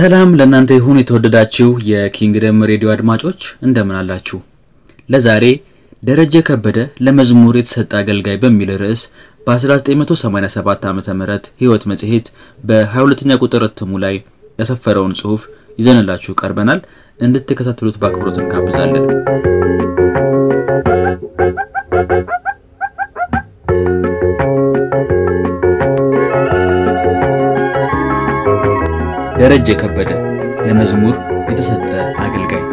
ሰላም ለእናንተ ይሁን የተወደዳችሁ የኪንግደም ሬዲዮ አድማጮች እንደምን አላችሁ? ለዛሬ ደረጀ ከበደ ለመዝሙር የተሰጠ አገልጋይ በሚል ርዕስ በ1987 ዓ ም ሕይወት መጽሔት በ22ኛ ቁጥር እትሙ ላይ ያሰፈረውን ጽሑፍ ይዘንላችሁ ቀርበናል። እንድትከታተሉት በአክብሮት እንጋብዛለን። ደረጀ ከበደ ለመዝሙር የተሰጠ አገልጋይ።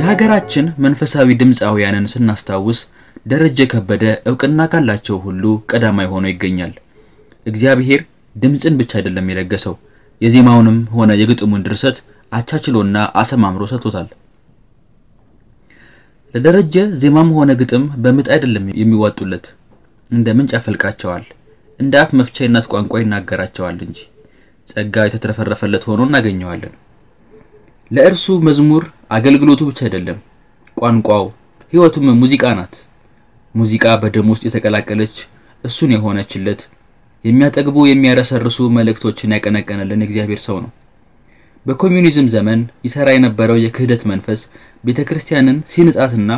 የሀገራችን መንፈሳዊ ድምፃውያንን ስናስታውስ ደረጀ ከበደ እውቅና ካላቸው ሁሉ ቀዳማይ ሆኖ ይገኛል። እግዚአብሔር ድምፅን ብቻ አይደለም የለገሰው፣ የዜማውንም ሆነ የግጥሙን ድርሰት አቻችሎና አሰማምሮ ሰጥቶታል። ለደረጀ ዜማም ሆነ ግጥም በምጥ አይደለም የሚዋጡለት፣ እንደ ምንጭ ያፈልቃቸዋል፣ እንደ አፍ መፍቻ የእናት ቋንቋ ይናገራቸዋል እንጂ ጸጋ የተትረፈረፈለት ሆኖ እናገኘዋለን። ለእርሱ መዝሙር አገልግሎቱ ብቻ አይደለም፣ ቋንቋው ሕይወቱም ሙዚቃ ናት። ሙዚቃ በደም ውስጥ የተቀላቀለች እሱን የሆነችለት የሚያጠግቡ የሚያረሰርሱ መልእክቶችን ያቀነቀነልን እግዚአብሔር ሰው ነው። በኮሚዩኒዝም ዘመን ይሰራ የነበረው የክህደት መንፈስ ቤተ ክርስቲያንን ሲንጣትና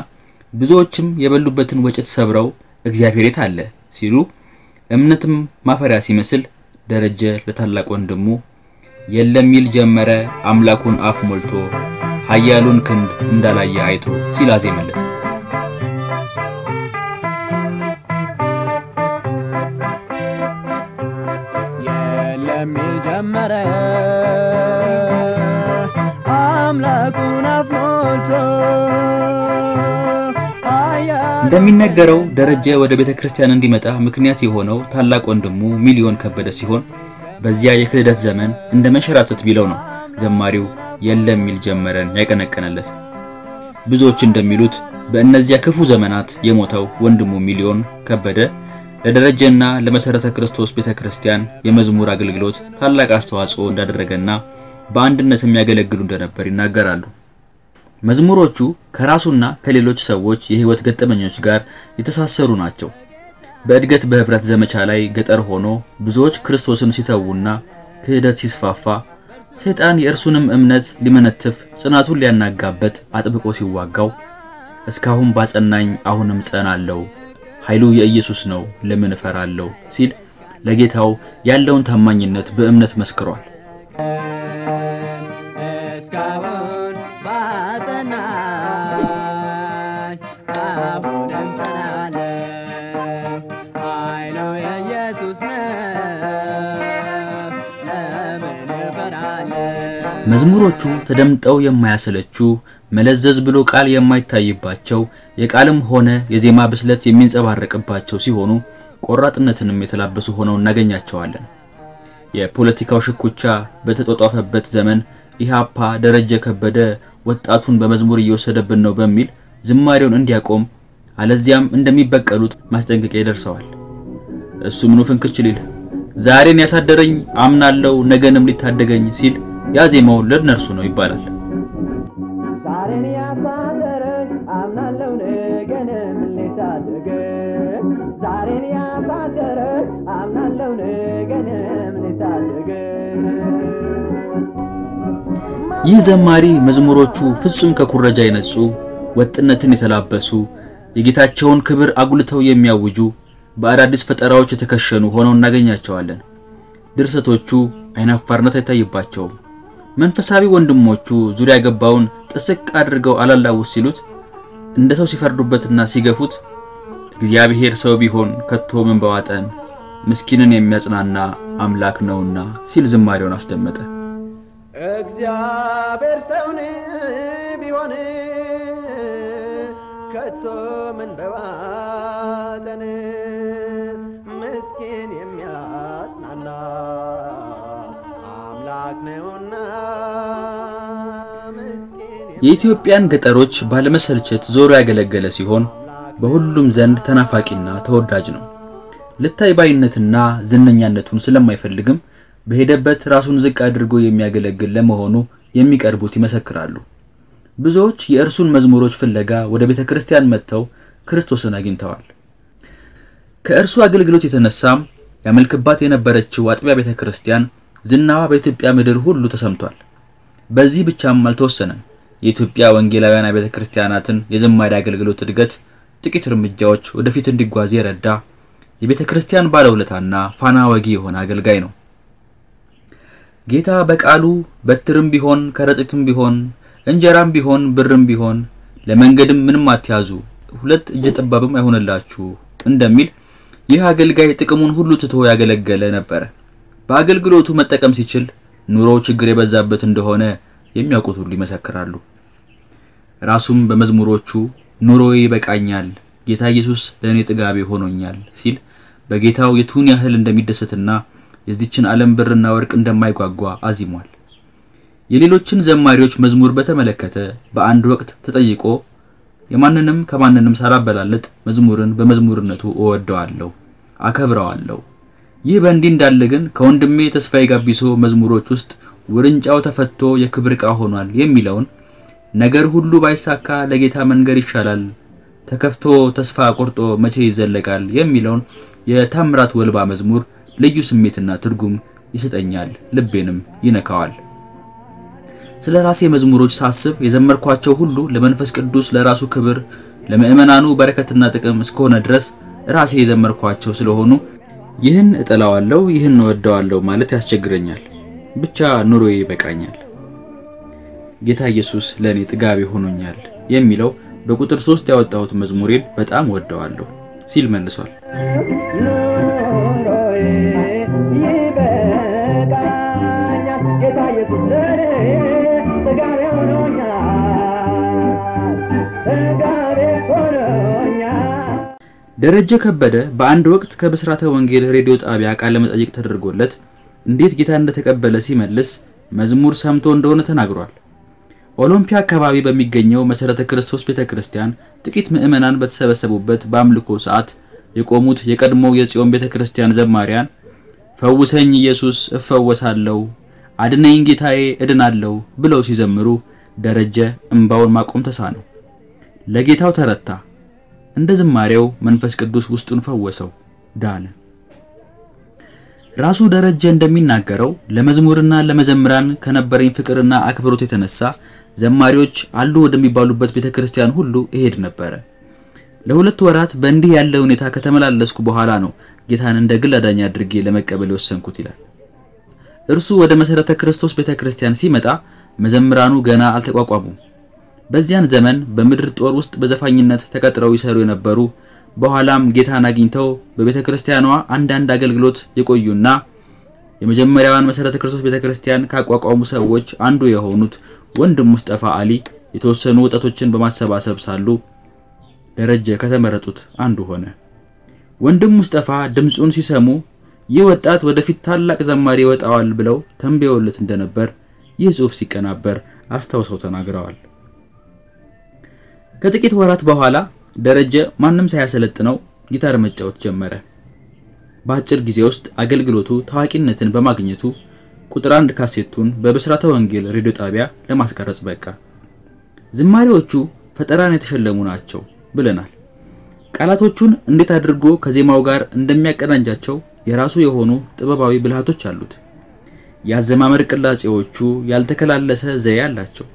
ብዙዎችም የበሉበትን ወጭት ሰብረው እግዚአብሔር የት አለ? ሲሉ እምነትም ማፈሪያ ሲመስል ደረጀ ለታላቅ ወንድሙ የለም ሚል ጀመረ አምላኩን አፍ ሞልቶ ኃያሉን ክንድ እንዳላየ አይቶ ሲል እንደሚነገረው ደረጀ ወደ ቤተ ክርስቲያን እንዲመጣ ምክንያት የሆነው ታላቅ ወንድሙ ሚሊዮን ከበደ ሲሆን በዚያ የክህደት ዘመን እንደ መንሸራተት ቢለው ነው ዘማሪው የለም ሚል ጀመረን ያቀነቀነለት። ብዙዎች እንደሚሉት በእነዚያ ክፉ ዘመናት የሞተው ወንድሙ ሚሊዮን ከበደ ለደረጀና ለመሰረተ ክርስቶስ ቤተ ክርስቲያን የመዝሙር አገልግሎት ታላቅ አስተዋጽኦ እንዳደረገና በአንድነት የሚያገለግሉ እንደነበር ይናገራሉ። መዝሙሮቹ ከራሱና ከሌሎች ሰዎች የህይወት ገጠመኞች ጋር የተሳሰሩ ናቸው። በእድገት በህብረት ዘመቻ ላይ ገጠር ሆኖ ብዙዎች ክርስቶስን ሲተዉና ክህደት ሲስፋፋ ሰይጣን የእርሱንም እምነት ሊመነትፍ ጽናቱን ሊያናጋበት አጥብቆ ሲዋጋው እስካሁን ባጸናኝ አሁንም ጸናለሁ፣ ኃይሉ የኢየሱስ ነው ለምን እፈራለሁ ሲል ለጌታው ያለውን ታማኝነት በእምነት መስክሯል። መዝሙሮቹ ተደምጠው የማያሰለቹ መለዘዝ ብሎ ቃል የማይታይባቸው የቃልም ሆነ የዜማ ብስለት የሚንጸባረቅባቸው ሲሆኑ ቆራጥነትንም የተላበሱ ሆነው እናገኛቸዋለን። የፖለቲካው ሽኩቻ በተጧጧፈበት ዘመን ኢህአፓ ደረጀ ከበደ ወጣቱን በመዝሙር እየወሰደብን ነው በሚል ዝማሬውን እንዲያቆም አለዚያም እንደሚበቀሉት ማስጠንቀቂያ ይደርሰዋል። እሱ ምኑ ፍንክች ሊል ዛሬን ያሳደረኝ አምናለው ነገንም ሊታደገኝ ሲል ያዜማው ለእነርሱ ነው ይባላል። ይህ ዘማሪ መዝሙሮቹ ፍጹም ከኩረጃ የነጹ ወጥነትን የተላበሱ የጌታቸውን ክብር አጉልተው የሚያውጁ በአዳዲስ ፈጠራዎች የተከሸኑ ሆነው እናገኛቸዋለን። ድርሰቶቹ አይናፋርነት አይታይባቸውም። መንፈሳዊ ወንድሞቹ ዙሪያ ገባውን ጥስቅ አድርገው አላላውስ ሲሉት እንደ ሰው ሲፈርዱበትና ሲገፉት እግዚአብሔር ሰው ቢሆን ከቶ ምን በዋጠን ምስኪንን የሚያጽናና አምላክ ነውና ሲል ዝማሬውን አስደመጠ። እግዚአብሔር ሰውን ቢሆን ከቶ ምን በዋጠን ምስኪን የሚያጽናና የኢትዮጵያን ገጠሮች ባለመሰልቸት ዞሮ ያገለገለ ሲሆን በሁሉም ዘንድ ተናፋቂና ተወዳጅ ነው። ልታይ ባይነትና ዝነኛነቱን ስለማይፈልግም በሄደበት ራሱን ዝቅ አድርጎ የሚያገለግል ለመሆኑ የሚቀርቡት ይመሰክራሉ። ብዙዎች የእርሱን መዝሙሮች ፍለጋ ወደ ቤተ ክርስቲያን መጥተው ክርስቶስን አግኝተዋል። ከእርሱ አገልግሎት የተነሳም ያመልክባት የነበረችው አጥቢያ ቤተ ክርስቲያን ዝናዋ በኢትዮጵያ ምድር ሁሉ ተሰምቷል። በዚህ ብቻም አልተወሰነም። የኢትዮጵያ ወንጌላውያን አብያተ ክርስቲያናትን የዘማሪ አገልግሎት እድገት ጥቂት እርምጃዎች ወደፊት እንዲጓዝ የረዳ የቤተ ክርስቲያን ባለውለታና ፋና ወጊ የሆነ አገልጋይ ነው። ጌታ በቃሉ በትርም ቢሆን ከረጢትም ቢሆን እንጀራም ቢሆን ብርም ቢሆን ለመንገድም ምንም አትያዙ፣ ሁለት እጀ ጠባብም አይሆንላችሁ እንደሚል ይህ አገልጋይ ጥቅሙን ሁሉ ትቶ ያገለገለ ነበረ። በአገልግሎቱ መጠቀም ሲችል ኑሮ ችግር የበዛበት እንደሆነ የሚያውቁት ሁሉ ይመሰክራሉ። ራሱም በመዝሙሮቹ ኑሮዬ ይበቃኛል፣ ጌታ ኢየሱስ ለእኔ ጥጋቤ ሆኖኛል ሲል በጌታው የቱን ያህል እንደሚደሰትና የዚችን ዓለም ብርና ወርቅ እንደማይጓጓ አዚሟል። የሌሎችን ዘማሪዎች መዝሙር በተመለከተ በአንድ ወቅት ተጠይቆ የማንንም ከማንንም ሳላበላልጥ መዝሙርን በመዝሙርነቱ እወደዋለሁ፣ አከብረዋለሁ። ይህ በእንዲህ እንዳለ ግን ከወንድሜ ተስፋዬ ጋቢሶ መዝሙሮች ውስጥ ውርንጫው ተፈቶ የክብር ዕቃ ሆኗል የሚለውን ነገር ሁሉ ባይሳካ ለጌታ መንገር ይሻላል፣ ተከፍቶ ተስፋ ቆርጦ መቼ ይዘለቃል የሚለውን የታምራት ወልባ መዝሙር ልዩ ስሜትና ትርጉም ይሰጠኛል፣ ልቤንም ይነካዋል። ስለ ራሴ መዝሙሮች ሳስብ የዘመርኳቸው ሁሉ ለመንፈስ ቅዱስ ለራሱ ክብር ለምእመናኑ በረከትና ጥቅም እስከሆነ ድረስ ራሴ የዘመርኳቸው ስለሆኑ ይህን እጠላዋለሁ፣ ይህን እወደዋለሁ ማለት ያስቸግረኛል። ብቻ ኑሮዬ ይበቃኛል፣ ጌታ ኢየሱስ ለእኔ ጥጋቤ ሆኖኛል የሚለው በቁጥር ሶስት ያወጣሁት መዝሙሬን በጣም እወደዋለሁ ሲል መልሷል። ደረጀ ከበደ በአንድ ወቅት ከብስራተ ወንጌል ሬዲዮ ጣቢያ ቃለ መጠይቅ ተደርጎለት እንዴት ጌታ እንደተቀበለ ሲመልስ መዝሙር ሰምቶ እንደሆነ ተናግሯል። ኦሎምፒያ አካባቢ በሚገኘው መሰረተ ክርስቶስ ቤተክርስቲያን ጥቂት ምዕመናን በተሰበሰቡበት በአምልኮ ሰዓት የቆሙት የቀድሞው የጽዮን ቤተክርስቲያን ዘማሪያን ፈውሰኝ ኢየሱስ እፈወሳለሁ፣ አድነኝ ጌታዬ እድናለሁ ብለው ሲዘምሩ ደረጀ እምባውን ማቆም ተሳነው። ለጌታው ተረታ። እንደ ዝማሬው መንፈስ ቅዱስ ውስጡን ፈወሰው፣ ዳነ። ራሱ ደረጀ እንደሚናገረው ለመዝሙርና ለመዘምራን ከነበረኝ ፍቅርና አክብሮት የተነሳ ዘማሪዎች አሉ ወደሚባሉበት ቤተክርስቲያን ሁሉ እሄድ ነበረ። ለሁለት ወራት በእንዲህ ያለ ሁኔታ ከተመላለስኩ በኋላ ነው ጌታን እንደ ግል አዳኝ አድርጌ ለመቀበል የወሰንኩት ይላል። እርሱ ወደ መሰረተ ክርስቶስ ቤተክርስቲያን ሲመጣ መዘምራኑ ገና አልተቋቋሙም። በዚያን ዘመን በምድር ጦር ውስጥ በዘፋኝነት ተቀጥረው ይሰሩ የነበሩ በኋላም ጌታን አግኝተው በቤተ ክርስቲያኗ አንዳንድ አገልግሎት የቆዩና የመጀመሪያዋን መሰረተ ክርስቶስ ቤተ ክርስቲያን ካቋቋሙ ሰዎች አንዱ የሆኑት ወንድም ሙስጠፋ አሊ የተወሰኑ ወጣቶችን በማሰባሰብ ሳሉ ደረጀ ከተመረጡት አንዱ ሆነ። ወንድም ሙስጠፋ ድምፁን ሲሰሙ ይህ ወጣት ወደፊት ታላቅ ዘማሪ ይወጣዋል ብለው ተንብየውለት እንደነበር ይህ ጽሑፍ ሲቀናበር አስታውሰው ተናግረዋል። ከጥቂት ወራት በኋላ ደረጀ ማንም ሳያሰለጥነው ጊታር መጫወት ጀመረ። በአጭር ጊዜ ውስጥ አገልግሎቱ ታዋቂነትን በማግኘቱ ቁጥር አንድ ካሴቱን በብስራተ ወንጌል ሬዲዮ ጣቢያ ለማስቀረጽ በቃ። ዝማሬዎቹ ፈጠራን የተሸለሙ ናቸው ብለናል። ቃላቶቹን እንዴት አድርጎ ከዜማው ጋር እንደሚያቀናጃቸው የራሱ የሆኑ ጥበባዊ ብልሃቶች አሉት። የአዘማመር ቅላጼዎቹ ያልተከላለሰ ዘዬ አላቸው።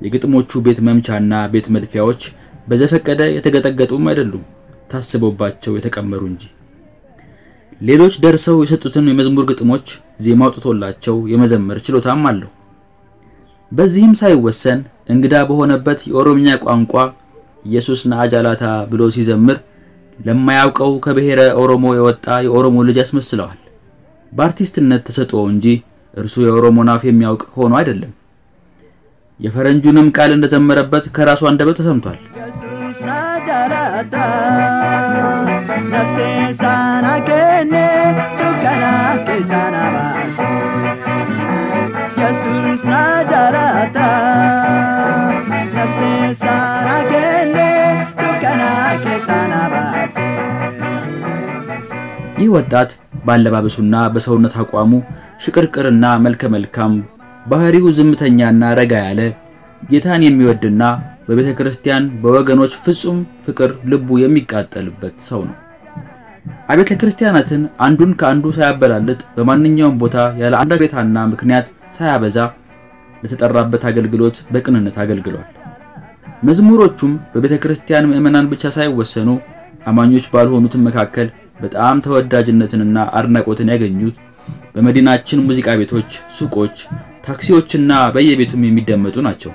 የግጥሞቹ ቤት መምቻና ቤት መድፊያዎች በዘፈቀደ የተገጠገጡም አይደሉም፣ ታስቦባቸው የተቀመሩ እንጂ። ሌሎች ደርሰው የሰጡትን የመዝሙር ግጥሞች ዜማ አውጥቶላቸው የመዘመር ችሎታም አለው። በዚህም ሳይወሰን እንግዳ በሆነበት የኦሮምኛ ቋንቋ ኢየሱስ ነአጃላታ ብሎ ሲዘምር ለማያውቀው ከብሔረ ኦሮሞ የወጣ የኦሮሞ ልጅ ያስመስለዋል። በአርቲስትነት ተሰጥኦ እንጂ እርሱ የኦሮሞን አፍ የሚያውቅ ሆኖ አይደለም። የፈረንጁንም ቃል እንደዘመረበት ከራሱ አንደበት ተሰምቷል። ይህ ወጣት ባለባበሱና በሰውነት አቋሙ ሽቅርቅርና መልከ መልካም ባህሪው ዝምተኛና ረጋ ያለ ጌታን የሚወድና በቤተ ክርስቲያን በወገኖች ፍጹም ፍቅር ልቡ የሚቃጠልበት ሰው ነው። አብያተ ክርስቲያናትን አንዱን ከአንዱ ሳያበላልጥ በማንኛውም ቦታ ያለ አንዳች ቅሬታና ምክንያት ሳያበዛ ለተጠራበት አገልግሎት በቅንነት አገልግሏል። መዝሙሮቹም በቤተ ክርስቲያን ምዕመናን ብቻ ሳይወሰኑ አማኞች ባልሆኑትም መካከል በጣም ተወዳጅነትንና አድናቆትን ያገኙት በመዲናችን ሙዚቃ ቤቶች፣ ሱቆች፣ ታክሲዎችና በየቤቱም የሚደመጡ ናቸው።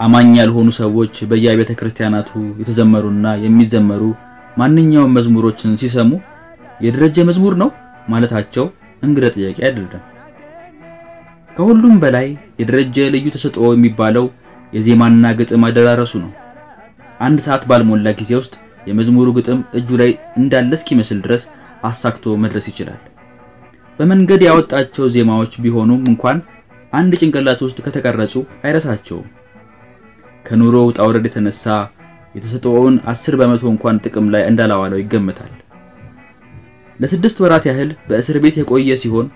አማኝ ያልሆኑ ሰዎች በየቤተ ክርስቲያናቱ የተዘመሩና የሚዘመሩ ማንኛውም መዝሙሮችን ሲሰሙ የደረጀ መዝሙር ነው ማለታቸው እንግዳ ጥያቄ አይደለም። ከሁሉም በላይ የደረጀ ልዩ ተሰጥኦ የሚባለው የዜማና ግጥም አደራረሱ ነው። አንድ ሰዓት ባልሞላ ጊዜ ውስጥ የመዝሙሩ ግጥም እጁ ላይ እንዳለ እስኪመስል ድረስ አሳክቶ መድረስ ይችላል። በመንገድ ያወጣቸው ዜማዎች ቢሆኑም እንኳን አንድ ጭንቅላት ውስጥ ከተቀረጹ አይረሳቸውም። ከኑሮ ውጣ ውረድ የተነሳ የተሰጠውን አስር በመቶ እንኳን ጥቅም ላይ እንዳላዋለው ይገመታል። ለስድስት ወራት ያህል በእስር ቤት የቆየ ሲሆን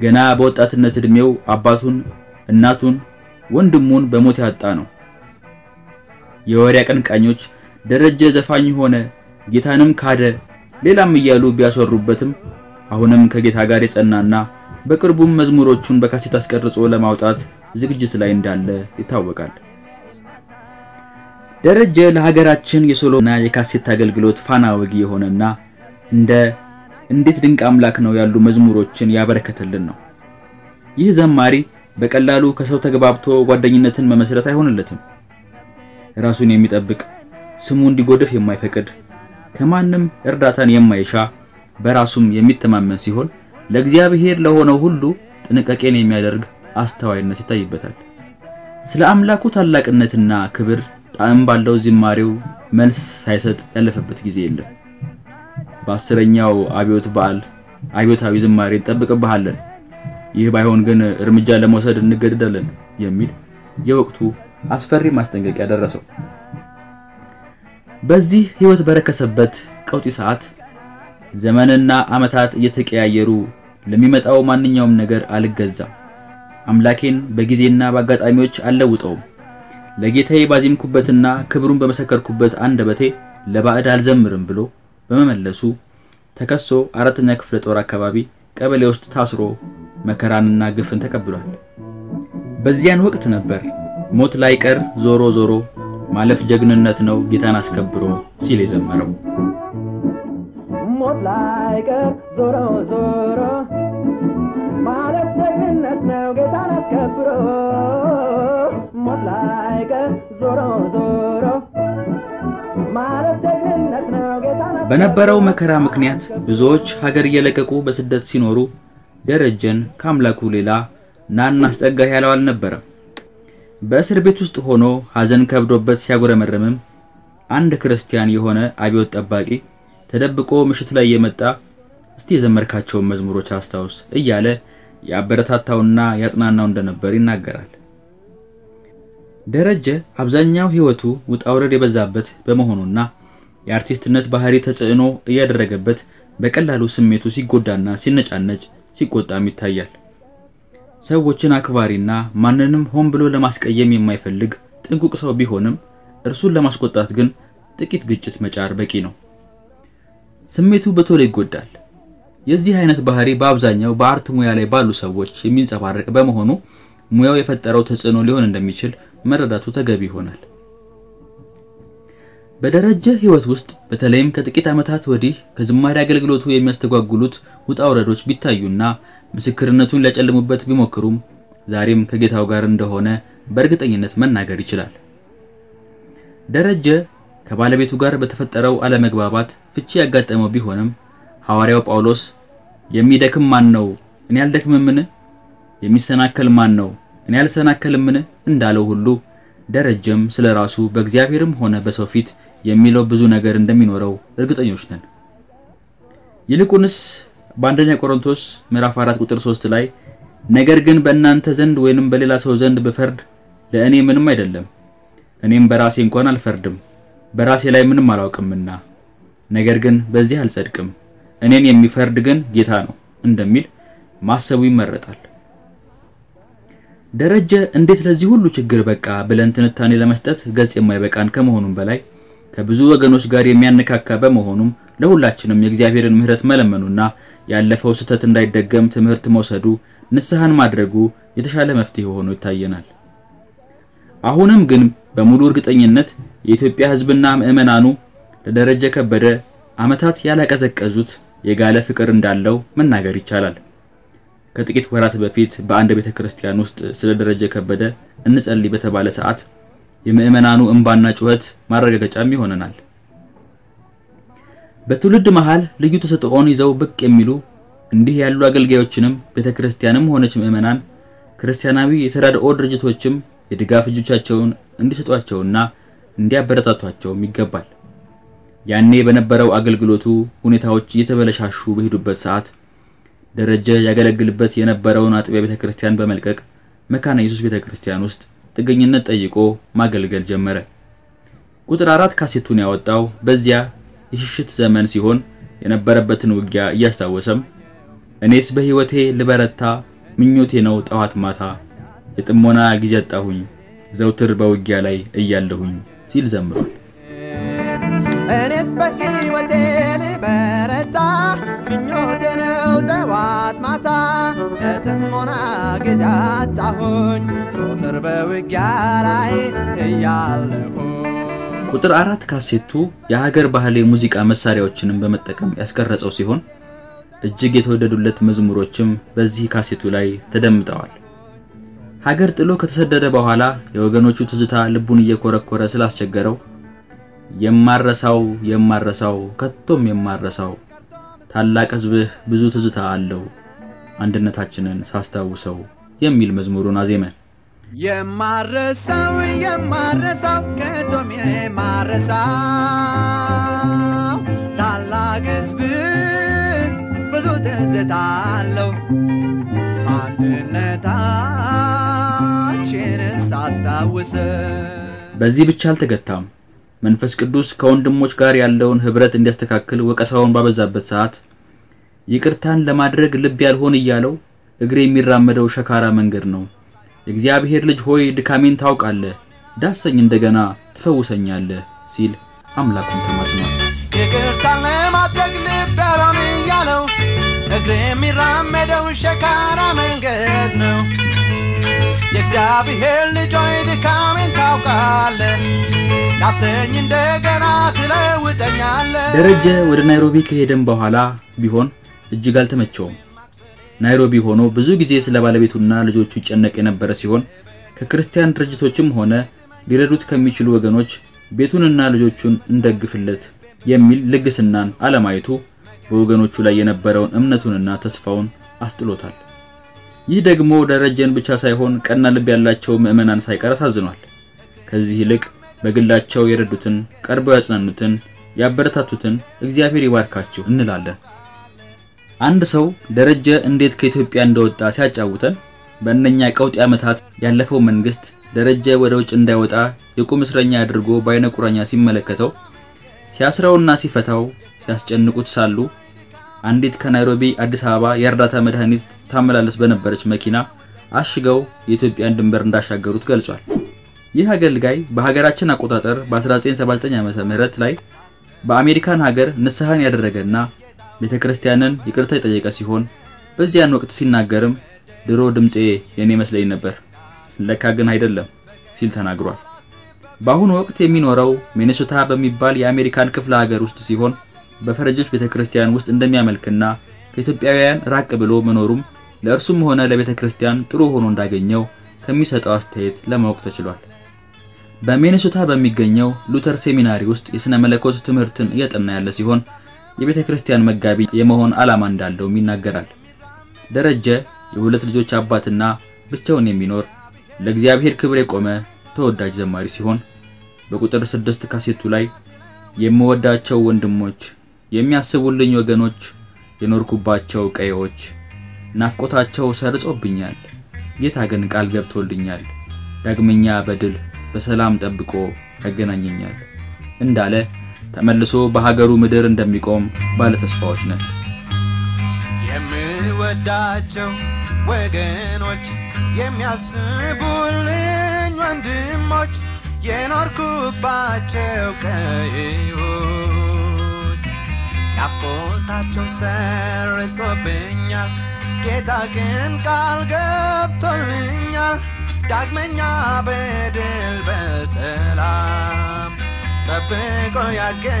ገና በወጣትነት ዕድሜው አባቱን፣ እናቱን፣ ወንድሙን በሞት ያጣ ነው። የወሬ አቀንቃኞች ደረጀ ዘፋኝ ሆነ፣ ጌታንም ካደ፣ ሌላም እያሉ ቢያስወሩበትም አሁንም ከጌታ ጋር የጸናና በቅርቡም መዝሙሮቹን በካሴት አስቀርጾ ለማውጣት ዝግጅት ላይ እንዳለ ይታወቃል። ደረጀ ለሀገራችን የሶሎና የካሴት አገልግሎት ፋና ወጊ የሆነና እንደ እንዴት ድንቅ አምላክ ነው ያሉ መዝሙሮችን ያበረከተልን ነው። ይህ ዘማሪ በቀላሉ ከሰው ተግባብቶ ጓደኝነትን መመስረት አይሆንለትም። ራሱን የሚጠብቅ ስሙ እንዲጎድፍ የማይፈቅድ ከማንም እርዳታን የማይሻ በራሱም የሚተማመን ሲሆን ለእግዚአብሔር ለሆነው ሁሉ ጥንቃቄን የሚያደርግ አስተዋይነት ይታይበታል። ስለ አምላኩ ታላቅነትና ክብር ጣዕም ባለው ዝማሬው መልስ ሳይሰጥ ያለፈበት ጊዜ የለም። በአስረኛው አብዮት በዓል አብዮታዊ ዝማሬ እንጠብቅብሃለን፣ ይህ ባይሆን ግን እርምጃ ለመውሰድ እንገደዳለን የሚል የወቅቱ አስፈሪ ማስጠንቀቂያ ደረሰው። በዚህ ሕይወት በረከሰበት ቀውጢ ሰዓት ዘመንና ዓመታት እየተቀያየሩ ለሚመጣው ማንኛውም ነገር አልገዛም፣ አምላኬን በጊዜና በአጋጣሚዎች አልለውጠውም፣ ለጌታዬ ባዜምኩበትና ክብሩን በመሰከርኩበት አንደበቴ ለባዕድ አልዘምርም ብሎ በመመለሱ ተከሶ አራተኛ ክፍለ ጦር አካባቢ ቀበሌ ውስጥ ታስሮ መከራንና ግፍን ተቀብሏል። በዚያን ወቅት ነበር ሞት ላይቀር ዞሮ ዞሮ ማለፍ ጀግንነት ነው ጌታን አስከብሮ ሲል የዘመረው። ሞት ላይቀር ዞሮ ዞሮ ማለፍ ጀግንነት ነው ጌታን አስከብሮ ሞት ላይቀር ዞሮ ዞሮ ማለፍ ጀግንነት ነው ጌታን በነበረው መከራ ምክንያት ብዙዎች ሀገር እየለቀቁ በስደት ሲኖሩ ደረጀን ከአምላኩ ሌላ ና እናስጠጋህ ያለው አልነበረም። በእስር ቤት ውስጥ ሆኖ ሐዘን ከብዶበት ሲያጉረመረምም አንድ ክርስቲያን የሆነ አብዮት ጠባቂ ተደብቆ ምሽት ላይ የመጣ እስቲ የዘመርካቸውን መዝሙሮች አስታውስ እያለ ያበረታታውና ያጽናናው እንደነበር ይናገራል። ደረጀ አብዛኛው ሕይወቱ ውጣ ውረድ የበዛበት በመሆኑና የአርቲስትነት ባህሪ ተጽዕኖ እያደረገበት በቀላሉ ስሜቱ ሲጎዳና ሲነጫነጭ ሲቆጣም ይታያል። ሰዎችን አክባሪና ማንንም ሆን ብሎ ለማስቀየም የማይፈልግ ጥንቁቅ ሰው ቢሆንም እርሱን ለማስቆጣት ግን ጥቂት ግጭት መጫር በቂ ነው። ስሜቱ በቶሎ ይጎዳል። የዚህ አይነት ባህሪ በአብዛኛው በአርት ሙያ ላይ ባሉ ሰዎች የሚንጸባረቅ በመሆኑ ሙያው የፈጠረው ተጽዕኖ ሊሆን እንደሚችል መረዳቱ ተገቢ ይሆናል። በደረጀ ሕይወት ውስጥ በተለይም ከጥቂት ዓመታት ወዲህ ከዝማሬ አገልግሎቱ የሚያስተጓጉሉት ውጣ ውረዶች ቢታዩና ምስክርነቱን ሊያጨልሙበት ቢሞክሩም ዛሬም ከጌታው ጋር እንደሆነ በእርግጠኝነት መናገር ይችላል። ደረጀ ከባለቤቱ ጋር በተፈጠረው አለመግባባት ፍቺ ያጋጠመው ቢሆንም ሐዋርያው ጳውሎስ የሚደክም ማን ነው? እኔ አልደክምምን? የሚሰናከል ማን ነው? እኔ አልሰናከልምን? እንዳለው ሁሉ ደረጀም ስለ ራሱ በእግዚአብሔርም ሆነ በሰው ፊት የሚለው ብዙ ነገር እንደሚኖረው እርግጠኞች ነን። ይልቁንስ በአንደኛ ቆሮንቶስ ምዕራፍ 4 ቁጥር 3 ላይ ነገር ግን በእናንተ ዘንድ ወይንም በሌላ ሰው ዘንድ ብፈርድ ለእኔ ምንም አይደለም፣ እኔም በራሴ እንኳን አልፈርድም፣ በራሴ ላይ ምንም አላውቅምና፣ ነገር ግን በዚህ አልጸድቅም፣ እኔን የሚፈርድ ግን ጌታ ነው እንደሚል ማሰቡ ይመረጣል። ደረጀ እንዴት ለዚህ ሁሉ ችግር በቃ ብለን ትንታኔ ለመስጠት ገጽ የማይበቃን ከመሆኑም በላይ ከብዙ ወገኖች ጋር የሚያነካካ በመሆኑም ለሁላችንም የእግዚአብሔርን ምሕረት መለመኑና ያለፈው ስህተት እንዳይደገም ትምህርት መውሰዱ ንስሐን ማድረጉ የተሻለ መፍትሄ ሆኖ ይታየናል። አሁንም ግን በሙሉ እርግጠኝነት የኢትዮጵያ ሕዝብና ምዕመናኑ ለደረጀ ከበደ ዓመታት ያላቀዘቀዙት የጋለ ፍቅር እንዳለው መናገር ይቻላል። ከጥቂት ወራት በፊት በአንድ ቤተ ክርስቲያን ውስጥ ስለ ደረጀ ከበደ እንጸልይ በተባለ ሰዓት የምዕመናኑ እንባና ጩኸት ማረጋገጫም ይሆነናል። በትውልድ መሃል ልዩ ተሰጥኦን ይዘው ብቅ የሚሉ እንዲህ ያሉ አገልጋዮችንም ቤተ ክርስቲያንም ሆነች ምዕመናን ክርስቲያናዊ የተራድኦ ድርጅቶችም የድጋፍ እጆቻቸውን እንዲሰጧቸውና እንዲያበረታቷቸውም ይገባል። ያኔ በነበረው አገልግሎቱ ሁኔታዎች እየተበለሻሹ በሄዱበት ሰዓት ደረጀ ያገለግልበት የነበረውን አጥቢያ ቤተ ክርስቲያን በመልቀቅ መካነ ኢየሱስ ቤተ ክርስቲያን ውስጥ ጥገኝነት ጠይቆ ማገልገል ጀመረ። ቁጥር አራት ካሴቱን ያወጣው በዚያ የሽሽት ዘመን ሲሆን የነበረበትን ውጊያ እያስታወሰም እኔስ በሕይወቴ ልበረታ ምኞቴ ነው ጠዋት ማታ የጥሞና ጊዜ አጣሁኝ ዘውትር በውጊያ ላይ እያለሁኝ ሲል ዘምሯል። እኔስ በሕይወቴ ልበረታ ምኞቴ ነው ጠዋት ማታ ለጥሞና ጊዜ አጣሁኝ ዞትር በውጊያ ላይ እያለሁኝ ቁጥር አራት ካሴቱ የሀገር ባህል የሙዚቃ መሳሪያዎችንም በመጠቀም ያስቀረጸው ሲሆን እጅግ የተወደዱለት መዝሙሮችም በዚህ ካሴቱ ላይ ተደምጠዋል። ሀገር ጥሎ ከተሰደደ በኋላ የወገኖቹ ትዝታ ልቡን እየኮረኮረ ስላስቸገረው የማረሳው የማረሳው ከቶም የማረሳው ታላቅ ሕዝብህ ብዙ ትዝታ አለው አንድነታችንን ሳስታውሰው የሚል መዝሙሩን አዜመ። የማረሳው የማረሳው ከቶም የማረሳው ታላቅ ሕዝብ ብዙ ትዝታ አንድነታችንን ሳስታውሰው በዚህ ብቻ አልተገታም። መንፈስ ቅዱስ ከወንድሞች ጋር ያለውን ኅብረት እንዲያስተካክል ወቀሳውን ባበዛበት ሰዓት ይቅርታን ለማድረግ ልብ ያልሆን እያለው እግሬ የሚራመደው ሸካራ መንገድ ነው የእግዚአብሔር ልጅ ሆይ ድካሜን ታውቃለህ፣ ዳሰኝ እንደገና ትፈውሰኛለህ ሲል አምላኩን ተማጽኗል። ይቅርታን ለማድረግ ልብ ያልሆን እያለው እግሬ የሚራመደው ሸካራ መንገድ ነው የእግዚአብሔር ልጅ ሆይ ድካሜን ታውቃለህ ዳብሰኝ እንደገና ትለውጠኛለህ ደረጀ ወደ ናይሮቢ ከሄደም በኋላ ቢሆን እጅግ አልተመቸውም። ናይሮቢ ሆኖ ብዙ ጊዜ ስለ ባለቤቱና ልጆቹ ይጨነቅ የነበረ ሲሆን ከክርስቲያን ድርጅቶችም ሆነ ሊረዱት ከሚችሉ ወገኖች ቤቱንና ልጆቹን እንደግፍለት የሚል ልግስናን አለማየቱ በወገኖቹ ላይ የነበረውን እምነቱንና ተስፋውን አስጥሎታል። ይህ ደግሞ ደረጀን ብቻ ሳይሆን ቀና ልብ ያላቸው ምዕመናን ሳይቀር አሳዝኗል። ከዚህ ይልቅ በግላቸው የረዱትን፣ ቀርበው ያጽናኑትን፣ ያበረታቱትን እግዚአብሔር ይባርካችሁ እንላለን። አንድ ሰው ደረጀ እንዴት ከኢትዮጵያ እንደወጣ ሲያጫውተን በእነኛ ቀውጢ ዓመታት ያለፈው መንግስት ደረጀ ወደ ውጭ እንዳይወጣ የቁም እስረኛ አድርጎ በአይነ ቁራኛ ሲመለከተው ሲያስረውና ሲፈታው ሲያስጨንቁት ሳሉ አንዲት ከናይሮቢ አዲስ አበባ የእርዳታ መድኃኒት ታመላለስ በነበረች መኪና አሽገው የኢትዮጵያን ድንበር እንዳሻገሩት ገልጿል። ይህ አገልጋይ በሀገራችን አቆጣጠር በ1979 ዓመተ ምህረት ላይ በአሜሪካን ሀገር ንስሐን ያደረገና ቤተ ክርስቲያንን ይቅርታ የጠየቀ ሲሆን በዚያን ወቅት ሲናገርም ድሮ ድምፄ የኔ መስለኝ ነበር፣ ለካ ግን አይደለም ሲል ተናግሯል። በአሁኑ ወቅት የሚኖረው ሚኔሶታ በሚባል የአሜሪካን ክፍለ ሀገር ውስጥ ሲሆን በፈረንጆች ቤተ ክርስቲያን ውስጥ እንደሚያመልክና ከኢትዮጵያውያን ራቅ ብሎ መኖሩም ለእርሱም ሆነ ለቤተ ክርስቲያን ጥሩ ሆኖ እንዳገኘው ከሚሰጠው አስተያየት ለማወቅ ተችሏል። በሚኔሶታ በሚገኘው ሉተር ሴሚናሪ ውስጥ የሥነ መለኮት ትምህርትን እያጠና ያለ ሲሆን የቤተ ክርስቲያን መጋቢ የመሆን ዓላማ እንዳለውም ይናገራል። ደረጀ የሁለት ልጆች አባትና ብቻውን የሚኖር ለእግዚአብሔር ክብር የቆመ ተወዳጅ ዘማሪ ሲሆን በቁጥር ስድስት ካሴቱ ላይ የምወዳቸው ወንድሞች፣ የሚያስቡልኝ ወገኖች፣ የኖርኩባቸው ቀዬዎች ናፍቆታቸው ሰርጾብኛል፣ ጌታ ግን ቃል ገብቶልኛል፣ ዳግመኛ በድል በሰላም ጠብቆ ያገናኘኛል እንዳለ ተመልሶ በሀገሩ ምድር እንደሚቆም ባለ ተስፋዎች ነን። የምወዳቸው ወገኖች የሚያስቡልኝ ወንድሞች የኖርኩባቸው ቀዬዎች ናፍቆታቸው ሰርጾብኛል ጌታ ግን ቃል ገብቶልኛል ዳግመኛ በድል በሰላም ጠብቆ ያገናኘኛል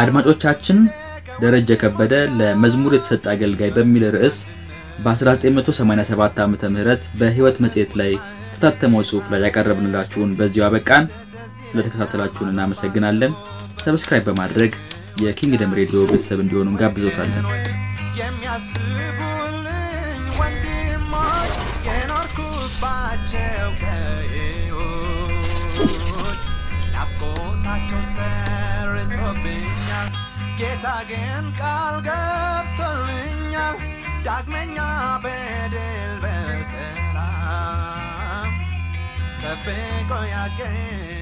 አድማጮቻችን ደረጀ ከበደ ለመዝሙር የተሰጠ አገልጋይ በሚል ርዕስ በ1987 ዓ.ም በሕይወት መጽሔት ላይ ከታተመው ጽሑፍ ላይ ያቀረብንላችሁን በዚሁ አበቃን። ስለተከታተላችሁን እናመሰግናለን። subscribe በማድረግ የ Kingdom Radio ቤተሰብ እንዲሆኑ እንጋብዞታለን። የኖርኩባቸው ቀዬዎች ናፍቆታቸው ሰርጾብኛል ጌታ ቃል ገብቶልኛል። ዳግመኛ በድል በሰላም ጠብቆ ያገኝ